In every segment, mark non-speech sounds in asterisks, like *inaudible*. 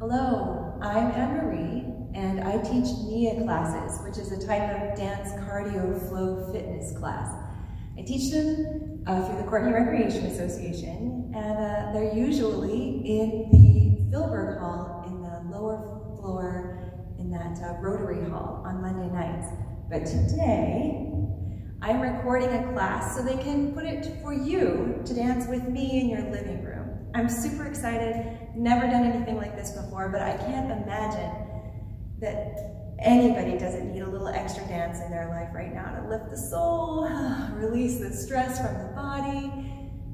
Hello, I'm Ann Marie, and I teach NIA classes, which is a type of dance cardio flow fitness class. I teach them uh, through the Courtenay Recreation Association, and uh, they're usually in the Filberg Hall in the lower floor in that uh, Rotary Hall on Monday nights. But today, I'm recording a class so they can put it for you to dance with me in your living room. I'm super excited, never done anything like this before, but I can't imagine that anybody doesn't need a little extra dance in their life right now to lift the soul, *sighs* release the stress from the body,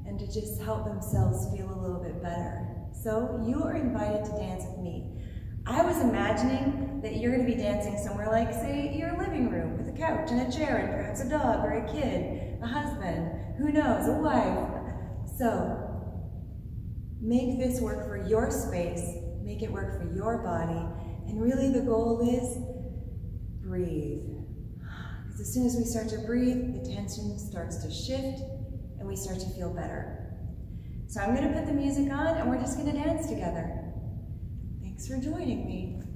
and to just help themselves feel a little bit better. So you are invited to dance with me. I was imagining that you're going to be dancing somewhere like, say, your living room with a couch and a chair and perhaps a dog or a kid, a husband, who knows, a wife. So Make this work for your space, make it work for your body, and really the goal is breathe. Because as soon as we start to breathe, the tension starts to shift and we start to feel better. So I'm going to put the music on and we're just going to dance together. Thanks for joining me.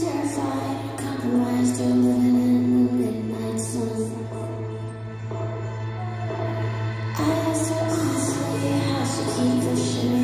terrified, compromised living in midnight sun. I asked her constantly how to keep the.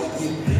in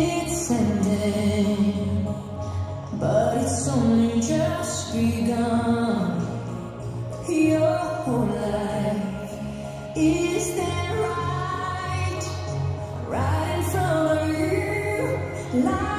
end, but it's only just begun. Your whole life is there right, right in front of you. Life's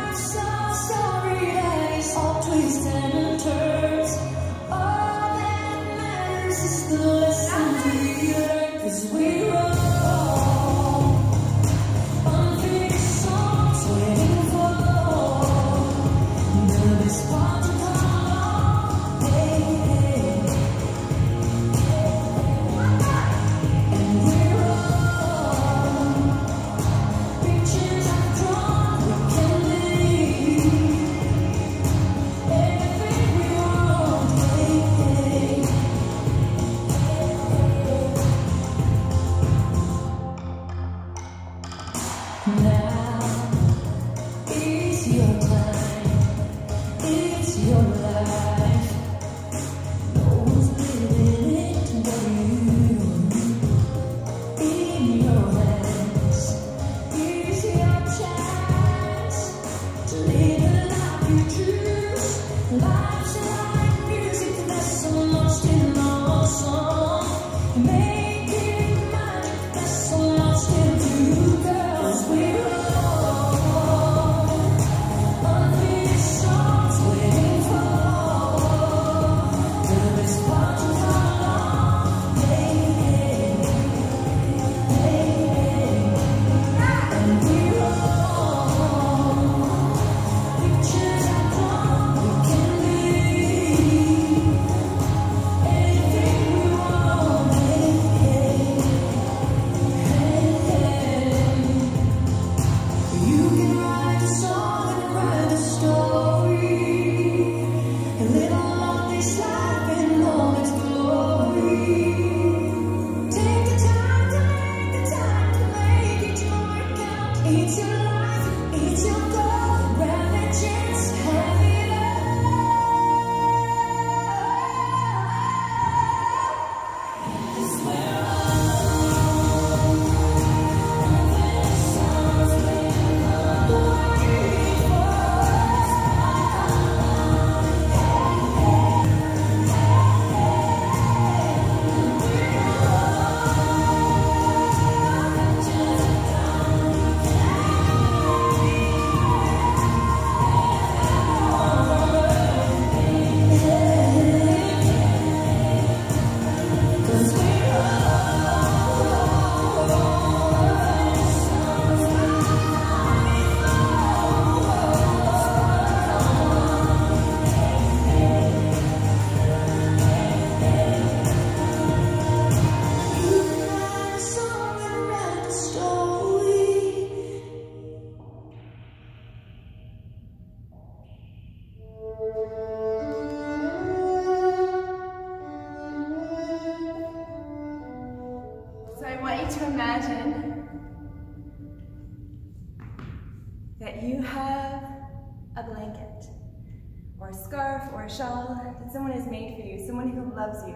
a shawl that someone has made for you, someone who loves you.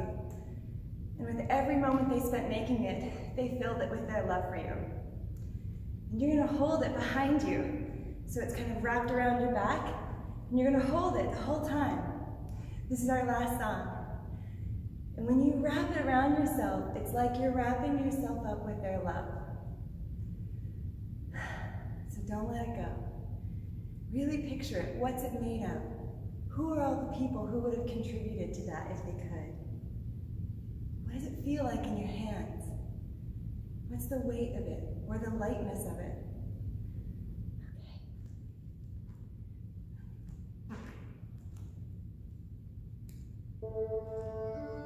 And with every moment they spent making it, they filled it with their love for you. And you're gonna hold it behind you. So it's kind of wrapped around your back, and you're gonna hold it the whole time. This is our last song. And when you wrap it around yourself, it's like you're wrapping yourself up with their love. *sighs* So don't let it go. Really picture it. What's it made of? Who are all the people who would have contributed to that if they could? What does it feel like in your hands? What's the weight of it or the lightness of it? Closing